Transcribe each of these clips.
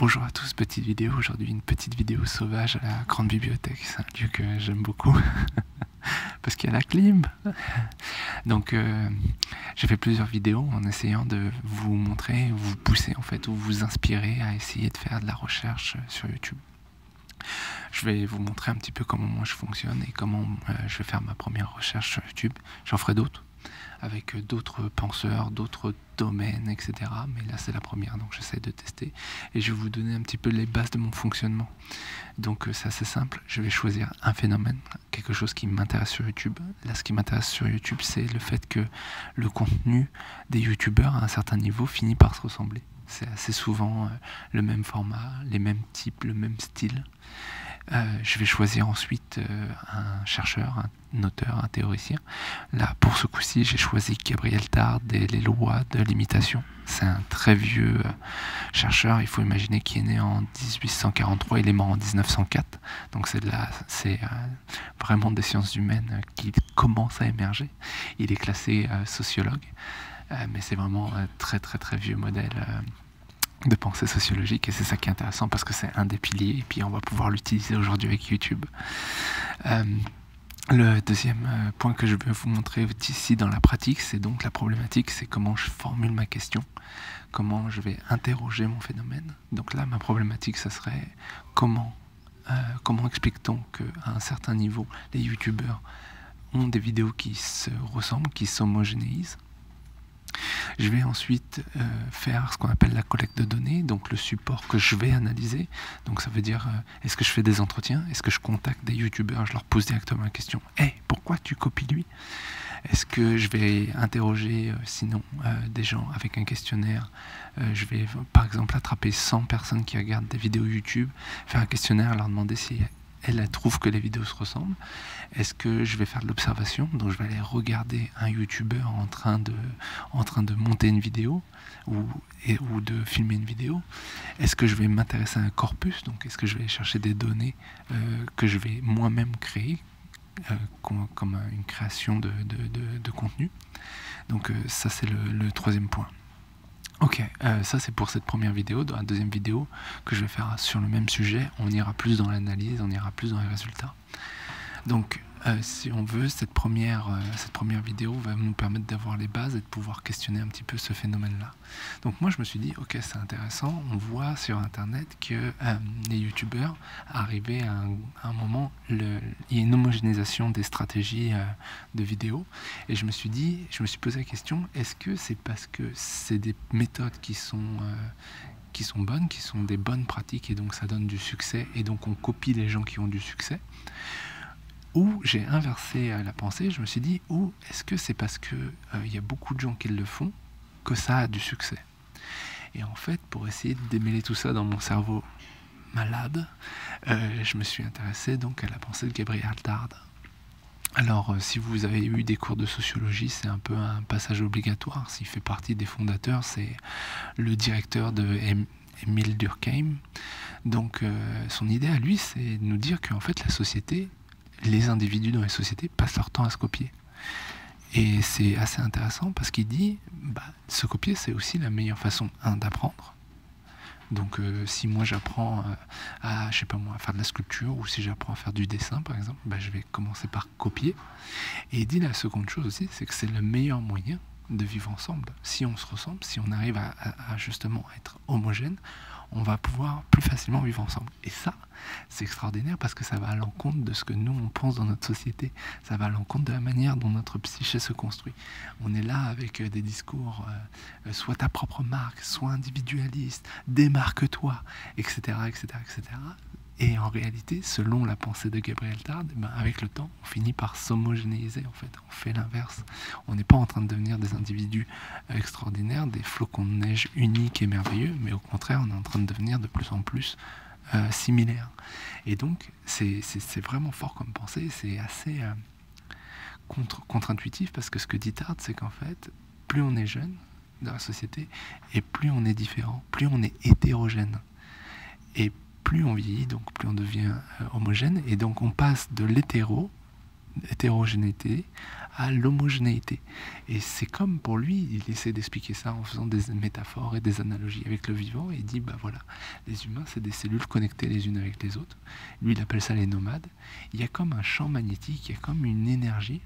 Bonjour à tous, petite vidéo. Aujourd'hui, une petite vidéo sauvage à la grande bibliothèque. C'est un lieu que j'aime beaucoup parce qu'il y a la clim. Donc, euh, j'ai fait plusieurs vidéos en essayant de vous montrer, vous pousser en fait, ou vous inspirer à essayer de faire de la recherche sur YouTube. Je vais vous montrer un petit peu comment moi je fonctionne et comment euh, je vais faire ma première recherche sur YouTube. J'en ferai d'autres avec d'autres penseurs, d'autres domaines, etc. Mais là, c'est la première, donc j'essaie de tester. Et je vais vous donner un petit peu les bases de mon fonctionnement. Donc, euh, c'est assez simple. Je vais choisir un phénomène, quelque chose qui m'intéresse sur YouTube. Là, ce qui m'intéresse sur YouTube, c'est le fait que le contenu des YouTubeurs à un certain niveau finit par se ressembler. C'est assez souvent euh, le même format, les mêmes types, le même style. Euh, je vais choisir ensuite euh, un chercheur, un auteur, un théoricien. Là, pour ce coup-ci, j'ai choisi Gabriel Tard et les lois de l'imitation. C'est un très vieux euh, chercheur, il faut imaginer qu'il est né en 1843, il est mort en 1904. Donc c'est vraiment des sciences humaines qui commencent à émerger. Il est classé sociologue, mais c'est vraiment un très très très vieux modèle de pensée sociologique et c'est ça qui est intéressant parce que c'est un des piliers et puis on va pouvoir l'utiliser aujourd'hui avec YouTube. Euh, le deuxième euh, point que je veux vous montrer ici dans la pratique, c'est donc la problématique, c'est comment je formule ma question, comment je vais interroger mon phénomène. Donc là, ma problématique, ça serait comment, euh, comment explique-t-on qu'à un certain niveau, les youtubeurs ont des vidéos qui se ressemblent, qui s'homogénéisent je vais ensuite euh, faire ce qu'on appelle la collecte de données, donc le support que je vais analyser. Donc ça veut dire, euh, est-ce que je fais des entretiens? Est-ce que je contacte des youtubeurs? Je leur pose directement la question, hé, pourquoi tu copies lui? Est-ce que je vais interroger euh, sinon des gens avec un questionnaire? Je vais par exemple attraper 100 personnes qui regardent des vidéos YouTube, faire un questionnaire, leur demander si elle, trouve que les vidéos se ressemblent. Est-ce que je vais faire de l'observation? Donc je vais aller regarder un YouTuber en train de, monter une vidéo ou, de filmer une vidéo. Est-ce que je vais m'intéresser à un corpus? Donc est-ce que je vais chercher des données euh, que je vais moi-même créer euh, comme, une création de, contenu? Donc euh, ça c'est le troisième point. Ok, euh, ça c'est pour cette première vidéo. Dans la deuxième vidéo que je vais faire sur le même sujet, on ira plus dans l'analyse, on ira plus dans les résultats. Donc euh, si on veut, cette première, euh, cette première vidéo va nous permettre d'avoir les bases et de pouvoir questionner un petit peu ce phénomène-là. Donc moi je me suis dit, ok c'est intéressant, on voit sur internet que euh, les youtubeurs arrivaient à un, moment, il y a une homogénéisation des stratégies de vidéos, et je me suis dit, je me suis posé la question, est-ce que c'est parce que c'est des méthodes qui sont qui sont bonnes, qui sont des bonnes pratiques et donc ça donne du succès et donc on copie les gens qui ont du succès? Ou j'ai inversé euh, la pensée, je me suis dit, ou est-ce que c'est parce qu'il euh, y a beaucoup de gens qui le font que ça a du succès? Et en fait, pour essayer de démêler tout ça dans mon cerveau malade, euh, je me suis intéressé donc à la pensée de Gabriel Tard. Alors, si vous avez eu des cours de sociologie, c'est un peu un passage obligatoire. S'il fait partie des fondateurs, c'est le directeur de Emile Durkheim. Donc, son idée à lui, c'est de nous dire qu'en fait, la société, les individus dans les sociétés passent leur temps à se copier. Et c'est assez intéressant parce qu'il dit, bah, se copier, c'est aussi la meilleure façon, un, d'apprendre. Donc euh, si moi j'apprends euh, à, je sais pas moi, à faire de la sculpture ou si j'apprends à faire du dessin par exemple, bah, je vais commencer par copier. Et il dit la seconde chose aussi, c'est que c'est le meilleur moyen de vivre ensemble. Si on se ressemble, si on arrive à justement être homogène, on va pouvoir plus facilement vivre ensemble. Et ça, c'est extraordinaire parce que ça va à l'encontre de ce que nous, on pense dans notre société. Ça va à l'encontre de la manière dont notre psyché se construit. On est là avec euh, des discours, euh, euh, soit ta propre marque, soit individualiste, démarque-toi, etc., etc., etc. Et en réalité, selon la pensée de Gabriel Tard, eh ben, avec le temps, on finit par s'homogénéiser en fait. On fait l'inverse. On n'est pas en train de devenir des individus extraordinaires, des flocons de neige uniques et merveilleux, mais au contraire, on est en train de devenir de plus en plus euh, similaires. Et donc, c'est vraiment fort comme pensée. C'est assez euh, contre-intuitif parce que ce que dit Tard, c'est qu'en fait, plus on est jeune dans la société, et plus on est différent, plus on est hétérogène. Et plus on vieillit, donc plus on devient euh, homogène, et donc on passe de l'hétéro, l'hétérogénéité à l'homogénéité. Et c'est comme pour lui, il essaie d'expliquer ça en faisant des métaphores et des analogies avec le vivant, et il dit, bah voilà, les humains, c'est des cellules connectées les unes avec les autres. Lui, il appelle ça les nomades. Il y a comme un champ magnétique, il y a comme une énergie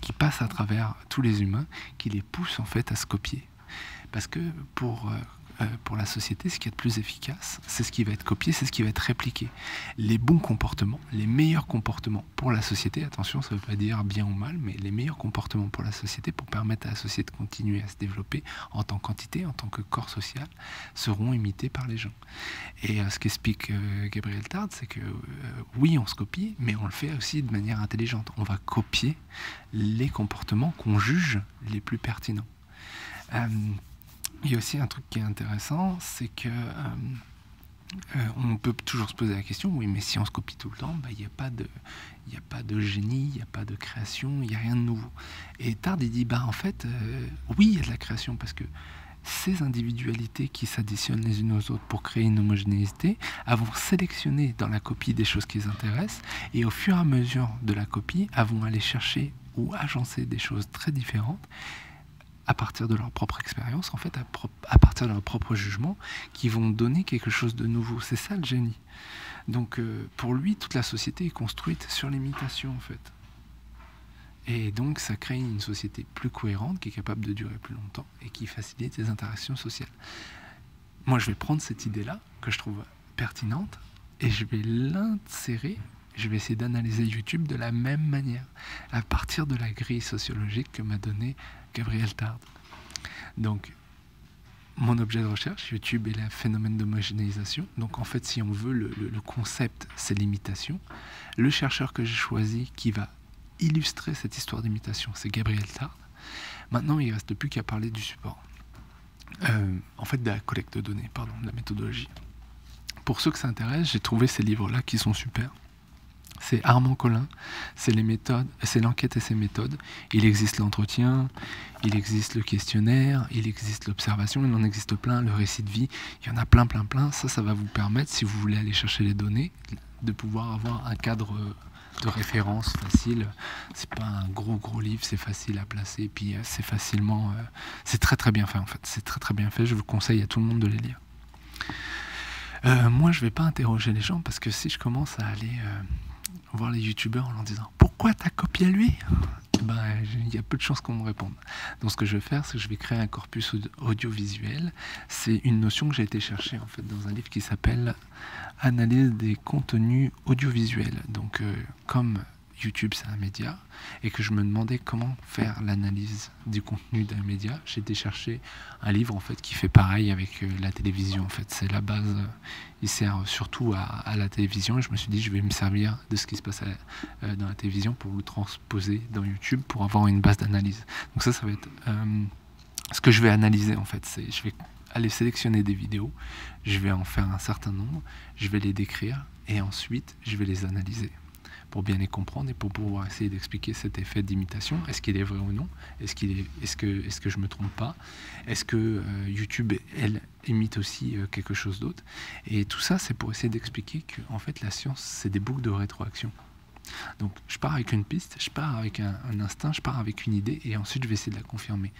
qui passe à travers tous les humains, qui les pousse en fait à se copier. Parce que pour euh, pour la société, ce qui est le plus efficace, c'est ce qui va être copié, c'est ce qui va être répliqué. Les bons comportements, les meilleurs comportements pour la société, attention, ça ne veut pas dire bien ou mal, mais les meilleurs comportements pour la société, pour permettre à la société de continuer à se développer en tant qu'entité, en tant que corps social, seront imités par les gens. Et euh, ce qu'explique euh, Gabriel Tard, c'est que oui, on se copie, mais on le fait aussi de manière intelligente. On va copier les comportements qu'on juge les plus pertinents. Il y a aussi un truc qui est intéressant, c'est que euh, euh, on peut toujours se poser la question, oui, mais si on se copie tout le temps, bah, il n'y a, pas de, génie, il n'y a pas de création, il n'y a rien de nouveau. Et Tard, dit, bah, en fait, euh, oui, il y a de la création, parce que ces individualités qui s'additionnent les unes aux autres pour créer une homogénéité vont sélectionner dans la copie des choses qui les intéressent, et au fur et à mesure de la copie, vont aller chercher ou agencer des choses très différentes à partir de leur propre expérience, en fait, à, partir de leur propre jugement, qui vont donner quelque chose de nouveau. C'est ça le génie. Donc euh, pour lui, toute la société est construite sur l'imitation, en fait. Et donc ça crée une société plus cohérente, qui est capable de durer plus longtemps et qui facilite les interactions sociales. Moi, je vais prendre cette idée-là, que je trouve pertinente, et je vais l'insérer je vais essayer d'analyser YouTube de la même manière, à partir de la grille sociologique que m'a donnée Gabriel Tard. Donc, mon objet de recherche, YouTube est le phénomène d'homogénéisation. Donc, en fait, si on veut, le, concept, c'est l'imitation. Le chercheur que j'ai choisi qui va illustrer cette histoire d'imitation, c'est Gabriel Tard. Maintenant, il ne reste plus qu'à parler du support. Euh, en fait, de la collecte de données, pardon, de la méthodologie. Pour ceux que ça intéresse, j'ai trouvé ces livres-là qui sont super c'est Armand Collin, c'est les méthodes, c'est l'enquête et ses méthodes. Il existe l'entretien, il existe le questionnaire, il existe l'observation, il en existe plein, le récit de vie, il y en a plein, plein, plein. Ça, ça va vous permettre, si vous voulez aller chercher les données, de pouvoir avoir un cadre de référence facile. C'est pas un gros gros livre, c'est facile à placer, puis euh, c'est facilement, euh, c'est très très bien fait en fait. C'est très très bien fait. Je vous conseille à tout le monde de les lire. Euh, moi, je vais pas interroger les gens parce que si je commence à aller voir les youtubeurs en leur disant pourquoi t'as copié lui? Eh ben, il y a peu de chances qu'on me réponde. Donc ce que je vais faire, c'est que je vais créer un corpus audiovisuel. C'est une notion que j'ai été chercher en fait dans un livre qui s'appelle Analyse des contenus audiovisuels. Donc euh, comme YouTube c'est un média et que je me demandais comment faire l'analyse du contenu d'un média, j'ai été chercher un livre en fait qui fait pareil avec euh, la télévision en fait. C'est la base, il sert surtout à, la télévision et je me suis dit je vais me servir de ce qui se passe euh, dans la télévision pour le transposer dans YouTube pour avoir une base d'analyse. Donc ça ça va être euh, ce que je vais analyser en fait. C'est je vais aller sélectionner des vidéos, je vais en faire un certain nombre, je vais les décrire et ensuite je vais les analyser pour bien les comprendre et pour pouvoir essayer d'expliquer cet effet d'imitation. Est-ce qu'il est vrai ou non? Est-ce que, est-ce que je me trompe pas? Est-ce que euh, YouTube, elle, imite aussi euh, quelque chose d'autre? Et tout ça, c'est pour essayer d'expliquer que, en fait, la science, c'est des boucles de rétroaction. Donc je pars avec une piste, je pars avec un, instinct, je pars avec une idée et ensuite je vais essayer de la confirmer.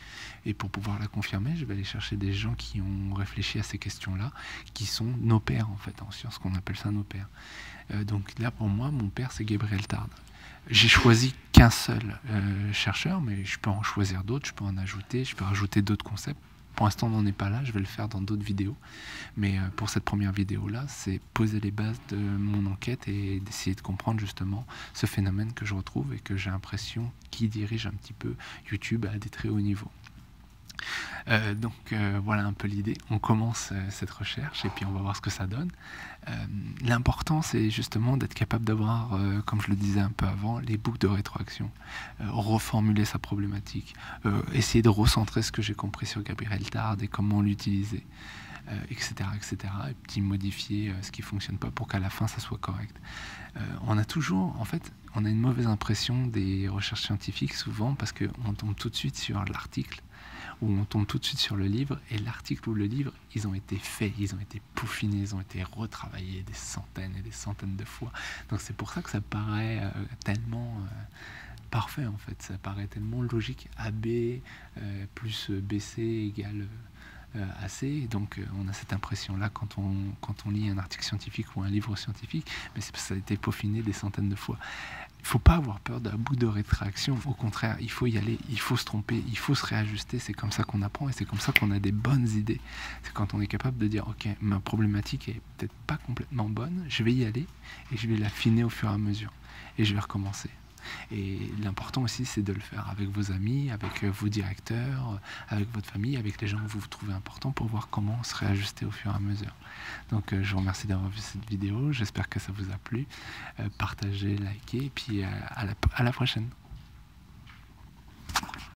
Et pour pouvoir la confirmer, je vais aller chercher des gens qui ont réfléchi à ces questions-là, qui sont nos pères en fait, en science qu'on appelle ça nos pères. Euh, donc là pour moi, mon père c'est Gabriel Tard. J'ai choisi qu'un seul euh, chercheur, mais je peux en choisir d'autres, je peux en ajouter, je peux rajouter d'autres concepts pour l'instant, on n'en est pas là, je vais le faire dans d'autres vidéos. Mais euh, pour cette première vidéo-là, c'est poser les bases de mon enquête et d'essayer de comprendre justement ce phénomène que je retrouve et que j'ai l'impression qui dirige un petit peu YouTube à des très hauts niveaux. Euh, donc euh, voilà un peu l'idée. On commence euh, cette recherche et puis on va voir ce que ça donne. L'important c'est justement d'être capable d'avoir, comme je le disais un peu avant, les boucles de rétroaction, reformuler sa problématique, essayer de recentrer ce que j'ai compris sur Gabriel Tard et comment l'utiliser. etc., etc. Et puis modifier ce qui fonctionne pas pour qu'à la fin ça soit correct. on a toujours, en fait, on a une mauvaise impression des recherches scientifiques souvent parce qu'on tombe tout de suite sur l'article où on tombe tout de suite sur le livre, et l'article ou le livre, ils ont été faits, ils ont été peaufinés, ils ont été retravaillés des centaines et des centaines de fois. Donc c'est pour ça que ça paraît euh, tellement parfait en fait, ça paraît tellement logique. AB plus BC égale euh, assez. Donc euh, on a cette impression-là quand on, quand on lit un article scientifique ou un livre scientifique, mais ça a été peaufiné des centaines de fois. Il ne faut pas avoir peur d'un bout de rétraction. Au contraire, il faut y aller, il faut se tromper, il faut se réajuster. C'est comme ça qu'on apprend et c'est comme ça qu'on a des bonnes idées. C'est quand on est capable de dire, ok, ma problématique est peut-être pas complètement bonne, je vais y aller et je vais l'affiner au fur et à mesure. Et je vais recommencer. Et l'important aussi, c'est de le faire avec vos amis, avec euh, vos directeurs, avec votre famille, avec les gens que vous, trouvez importants pour voir comment se réajuster au fur et à mesure. Donc, euh, je vous remercie d'avoir vu cette vidéo. J'espère que ça vous a plu. Euh, partagez, likez, et puis à la prochaine.